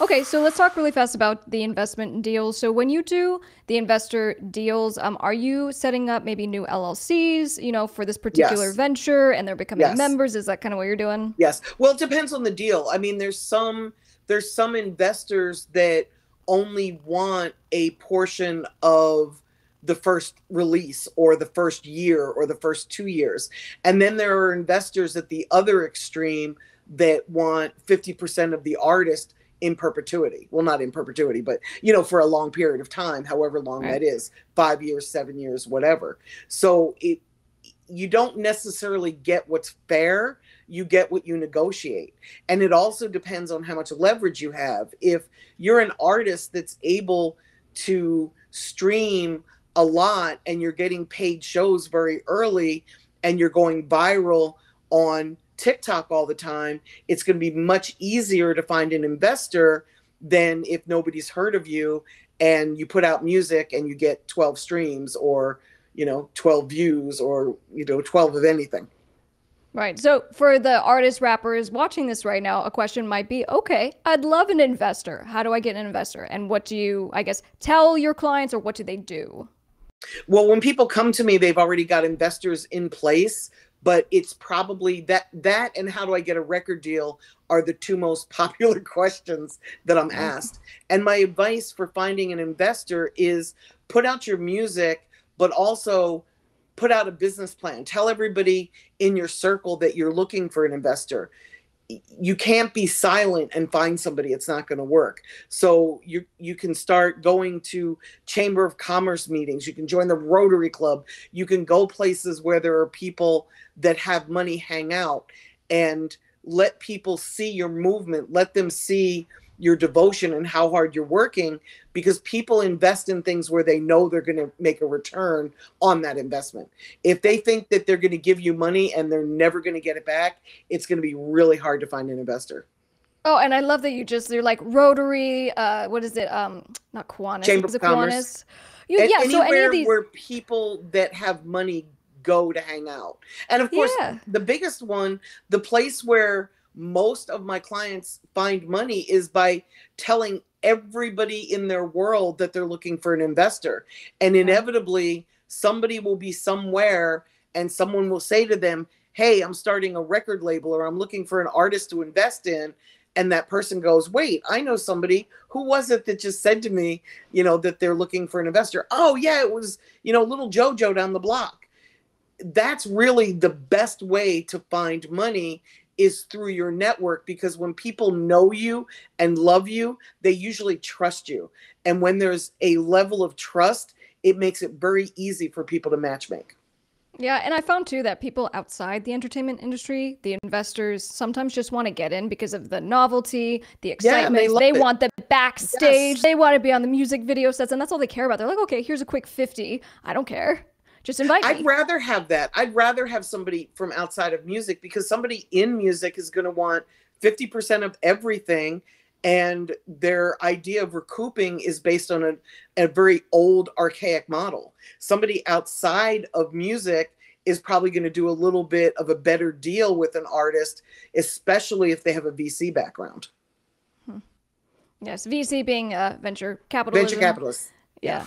Okay, so let's talk really fast about the investment deals. So when you do the investor deals, um, are you setting up maybe new LLCs, you know, for this particular Yes. venture, and they're becoming Yes. members? Is that kind of what you're doing? Yes. Well, it depends on the deal. I mean, there's some there's some investors that only want a portion of the first release or the first year or the first 2 years. And then there are investors at the other extreme that want 50% of the artist in perpetuity. Well, not in perpetuity, but you know, for a long period of time, however long Right. that is, 5 years, 7 years, whatever. So it you don't necessarily get what's fair you get what you negotiate and it also depends on how much leverage you have if you're an artist that's able to stream a lot and you're getting paid shows very early and you're going viral on TikTok all the time it's going to be much easier to find an investor than if nobody's heard of you and you put out music and you get 12 streams or you know 12 views or you know 12 of anything Right. So for the artists, rappers watching this right now, a question might be, okay, I'd love an investor. How do I get an investor? And what do you, I guess, tell your clients or what do they do? well when people come to me they've already got investors in place but it's probably that that and how do i get a record deal are the two most popular questions that i'm mm-hmm. asked. And my advice for finding an investor is put out your music but also put out a business plan. Tell everybody in your circle that you're looking for an investor you can't be silent and find somebody it's not going to work. So you you can start going to chamber of commerce meetings you can join the rotary club you can go places where there are people that have money hang out and let people see your movement let them see your devotion and how hard you're working because people invest in things where they know they're going to make a return on that investment if they think that they're going to give you money and they're never going to get it back it's going to be really hard to find an investor Oh, and I love that you just, you're like Rotary, uh, what is it? Um, not Kiwanis. Chamber of Commerce. Kiwanis? You, and yeah, so any of these. where people that have money go to hang out and of course Yeah. the biggest one the place where most of my clients find money is by telling everybody in their world that they're looking for an investor. And inevitably somebody will be somewhere and someone will say to them hey i'm starting a record label or i'm looking for an artist to invest in. And that person goes wait i know somebody. Who was it that just said to me you know that they're looking for an investor? Oh yeah it was you know little jojo down the block. That's really the best way to find money is through your network because when people know you and love you they usually trust you and when there's a level of trust it makes it very easy for people to matchmake Yeah, and I found too that people outside the entertainment industry, the investors, sometimes just want to get in because of the novelty, the excitement. and they love they want the backstage. Yes. They want to be on the music video sets, and that's all they care about. They're like, okay, here's a quick 50. I don't care. Just invite me. I'd rather have that. I'd rather have somebody from outside of music because somebody in music is going to want 50% of everything. And their idea of recouping is based on a, a very old, archaic model. Somebody outside of music is probably going to do a little bit of a better deal with an artist, especially if they have a VC background. yes, VC being uh, venture capitalism. Venture capitalists. Yeah.